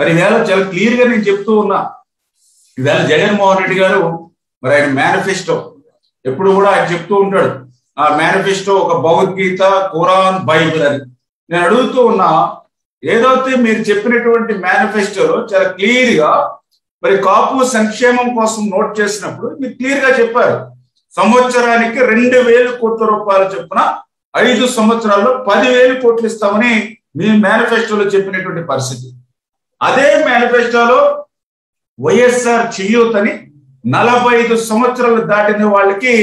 మరి ఈవేళ చాలా క్లియర్గా నేను చెప్తూ ఉన్నా. ఈవేళ జగన్మోహన్ రెడ్డి గారు మరి ఆయన మేనిఫెస్టో ఎప్పుడు కూడా ఆయన చెప్తూ ఉంటాడు ఆ మేనిఫెస్టో ఒక భగవద్గీత ఖురాన్ బైబిల్ అని. నేను అడుగుతూ ఉన్నా ఏదైతే మీరు చెప్పినటువంటి మేనిఫెస్టోలో చాలా క్లియర్గా మరి కాపు సంక్షేమం కోసం నోట్ చేసినప్పుడు మీరు క్లియర్గా చెప్పారు. సంవత్సరానికి రెండు వేలు కోట్ల రూపాయలు చొప్పున ఐదు సంవత్సరాల్లో పదివేలు కోట్లు ఇస్తామని మీ మేనిఫెస్టోలో చెప్పినటువంటి పరిస్థితి. అదే మేనిఫెస్టోలో వైఎస్ఆర్ చేయూత్ అని నలభై ఐదు సంవత్సరాలు దాటిన వాళ్ళకి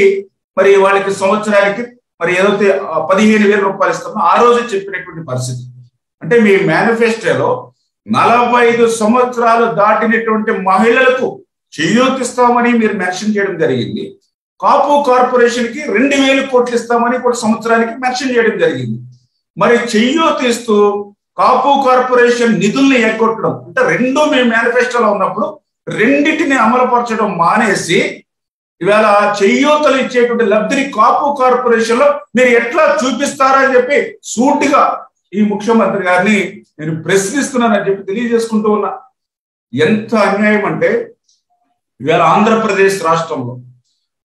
మరి వాళ్ళకి సంవత్సరానికి మరి ఏదైతే పదిహేను వేల రూపాయలు ఇస్తామో ఆ రోజు చెప్పినటువంటి పరిస్థితి. అంటే మీ మేనిఫెస్టోలో నలభై ఐదు సంవత్సరాలు దాటినటువంటి మహిళలకు చేయూతిస్తామని మీరు మెన్షన్ చేయడం జరిగింది. కాపు కార్పొరేషన్కి రెండు వేలు కోట్లు ఇస్తామని కూడా సంవత్సరానికి మెన్షన్ చేయడం జరిగింది. మరి చెయ్యూతిస్తూ కాపు కార్పొరేషన్ నిధుల్ని ఎగ్గొట్టడం అంటే రెండు మేము మేనిఫెస్టోలో ఉన్నప్పుడు రెండింటిని అమలుపరచడం మానేసి ఇవాళ చెయ్యూతలు ఇచ్చేటువంటి లబ్ధిని కాపు కార్పొరేషన్లో మీరు ఎట్లా చూపిస్తారని చెప్పి సూటిగా ఈ ముఖ్యమంత్రి గారిని నేను ప్రశ్నిస్తున్నానని చెప్పి తెలియజేసుకుంటూ ఉన్నా. ఎంత అన్యాయం అంటే ఇవాళ ఆంధ్రప్రదేశ్ రాష్ట్రంలో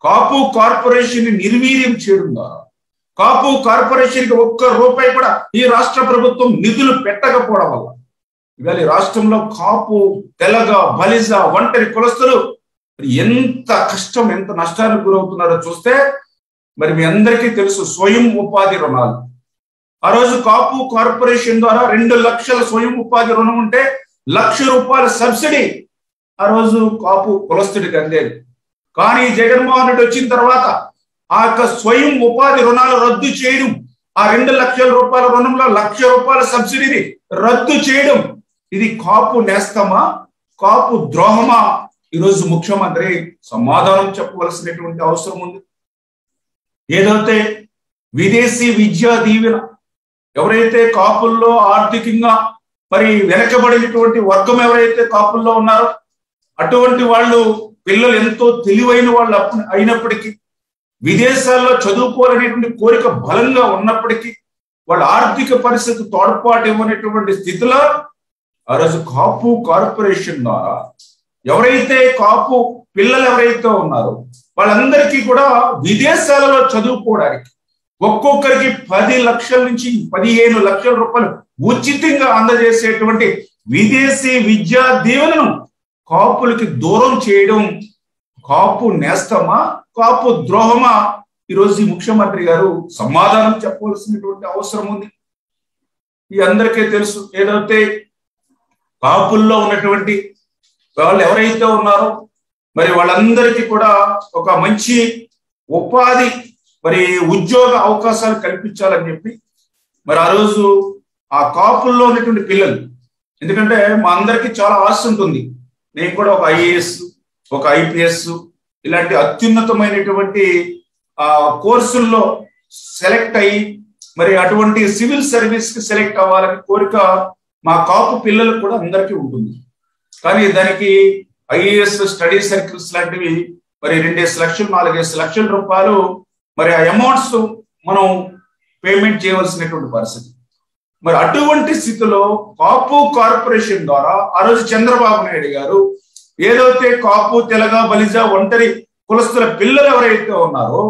కాపు కార్పొరేషన్ని నిర్వీర్యం చేయడం ద్వారా కాపు కార్పొరేషన్కి ఒక్క రూపాయి కూడా ఈ రాష్ట్ర ప్రభుత్వం నిధులు పెట్టకపోవడం వల్ల. ఇవాళ ఈ రాష్ట్రంలో కాపు తెలగ బలిజ ఒంటరి కులస్తులు ఎంత కష్టం ఎంత నష్టానికి గురవుతున్నారో చూస్తే మరి మీ అందరికీ తెలుసు స్వయం ఉపాధి రుణాలు. ఆ రోజు కాపు కార్పొరేషన్ ద్వారా రెండు లక్షల స్వయం ఉపాధి రుణం ఉంటే లక్ష రూపాయల సబ్సిడీ ఆ రోజు కాపు కులస్తుడికి అందేది. కానీ జగన్మోహన్ రెడ్డి వచ్చిన తర్వాత ఆ యొక్క స్వయం ఉపాధి రుణాలు రద్దు చేయడం ఆ రెండు లక్షల రూపాయల రుణంలో లక్ష రూపాయల సబ్సిడీని రద్దు చేయడం ఇది కాపు నేస్తమా? కాపు ద్రోహమా? ఈరోజు ముఖ్యమంత్రి సమాధానం చెప్పవలసినటువంటి అవసరం ఉంది. ఏదైతే విదేశీ విద్యా దీవెన ఎవరైతే కాపుల్లో ఆర్థికంగా మరి వెనకబడినటువంటి వర్గం ఎవరైతే కాపుల్లో ఉన్నారో అటువంటి వాళ్ళు పిల్లలు ఎంతో తెలివైన వాళ్ళు అప్పు- అయినప్పటికీ విదేశాల్లో చదువుకోవాలనేటువంటి కోరిక బలంగా ఉన్నప్పటికీ వాళ్ళ ఆర్థిక పరిస్థితి తోడ్పాటు ఇవ్వనటువంటి స్థితిలో ఆ రోజు కాపు కార్పొరేషన్ ద్వారా ఎవరైతే కాపు పిల్లలు ఎవరైతే ఉన్నారో వాళ్ళందరికీ కూడా విదేశాలలో చదువుకోవడానికి ఒక్కొక్కరికి పది లక్షల నుంచి పదిహేను లక్షల రూపాయలు ఉచితంగా అందజేసేటువంటి విదేశీ విద్యా దీవెనను కాపులకి దూరం చేయడం కాపు నేస్తమా కాపు ద్రోహమా? ఈరోజు ఈ ముఖ్యమంత్రి గారు సమాధానం చెప్పవలసినటువంటి అవసరం ఉంది. ఈ అందరికీ తెలుసు ఏదైతే కాపుల్లో ఉన్నటువంటి వాళ్ళు ఎవరైతే ఉన్నారో మరి వాళ్ళందరికీ కూడా ఒక మంచి ఉపాధి మరి ఉద్యోగ అవకాశాలు కల్పించాలని చెప్పి మరి ఆ రోజు ఆ కాపుల్లో ఉన్నటువంటి పిల్లలు ఎందుకంటే మా అందరికీ చాలా ఆశ ఉంటుంది. నేను కూడా ఒక ఐఏఎస్ ఒక ఐపీఎస్ ఇలాంటి అత్యున్నతమైనటువంటి ఆ కోర్సుల్లో సెలెక్ట్ అయ్యి మరి అటువంటి సివిల్ సర్వీస్కి సెలెక్ట్ అవ్వాలని కోరిక మా కాపు పిల్లలకు కూడా అందరికీ ఉంటుంది. కానీ దానికి ఐఏఎస్ స్టడీ సర్కిల్స్ లాంటివి మరి రెండేసి లక్షలు నాలుగేసి లక్షల రూపాయలు మరి ఆ అమౌంట్స్ మనం పేమెంట్ చేయవలసినటువంటి పరిస్థితి. మరి అటువంటి స్థితిలో కాపు కార్పొరేషన్ ద్వారా ఆ రోజు చంద్రబాబు నాయుడు గారు ఏదైతే కాపు తెలగ బలిజ ఒంటరి కులస్తుల పిల్లలు ఎవరైతే ఉన్నారో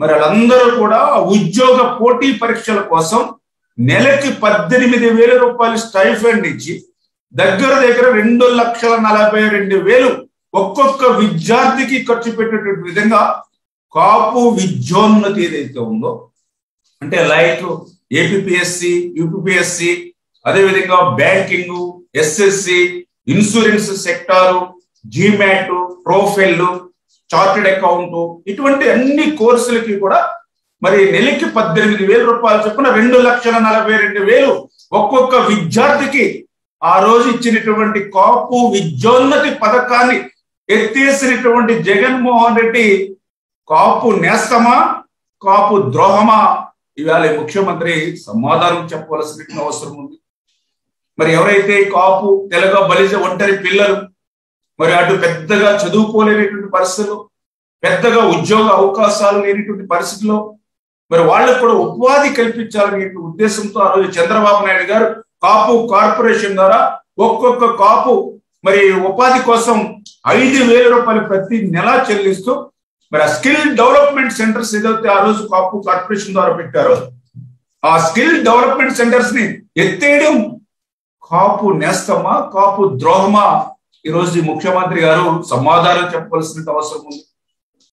మరి వాళ్ళందరూ కూడా ఉద్యోగ పోటీ పరీక్షల కోసం నెలకి పద్దెనిమిది వేల రూపాయలు స్టైఫండ్ ఇచ్చి దగ్గర దగ్గర రెండు లక్షల నలభై రెండు వేలు ఒక్కొక్క విద్యార్థికి ఖర్చు పెట్టేటువంటి విధంగా కాపు విద్యోన్నతి ఏదైతే ఉందో అంటే లైక్ ఏపీఎస్సి యూపీఎస్సి అదేవిధంగా banking SSC insurance sector GMAT profile chartered account ఇటువంటి అన్ని కోర్సులకి కూడా మరి నెలకి పద్దెనిమిది వేల రూపాయలు చొప్పున రెండు లక్షల నలభై రెండు వేలు ఒక్కొక్క విద్యార్థికి ఆ రోజు ఇచ్చినటువంటి కాపు విద్యోన్నతి పథకాన్ని ఎత్తేసినటువంటి జగన్మోహన్ రెడ్డి కాపు నేస్తమా కాపు ద్రోహమా? ఇవాళ ముఖ్యమంత్రి సమాధానం చెప్పవలసిన అవసరం ఉంది. మరి ఎవరైతే కాపు తెలగ బలిజ ఒంటరి పిల్లలు మరి అటు పెద్దగా చదువుకోలేనటువంటి పరిస్థితులు పెద్దగా ఉద్యోగ అవకాశాలు లేనిటువంటి పరిస్థితుల్లో మరి వాళ్ళకు కూడా ఉపాధి కల్పించాలనే ఉద్దేశంతో ఆ రోజు చంద్రబాబు నాయుడు గారు కాపు కార్పొరేషన్ ద్వారా ఒక్కొక్క కాపు మరి ఉపాధి కోసం ఐదు వేల రూపాయలు ప్రతి నెల చెల్లిస్తూ మరి ఆ స్కిల్ డెవలప్మెంట్ సెంటర్స్ ఏదైతే ఆ రోజు కాపు కార్పొరేషన్ ద్వారా పెట్టారో ఆ స్కిల్ డెవలప్మెంట్ సెంటర్స్ని ఎత్తేయడం కాపు నేస్తమా కాపు ద్రోహమా? ఈరోజు ముఖ్యమంత్రి గారు సమాధానం చెప్పవలసిన అవసరం ఉంది.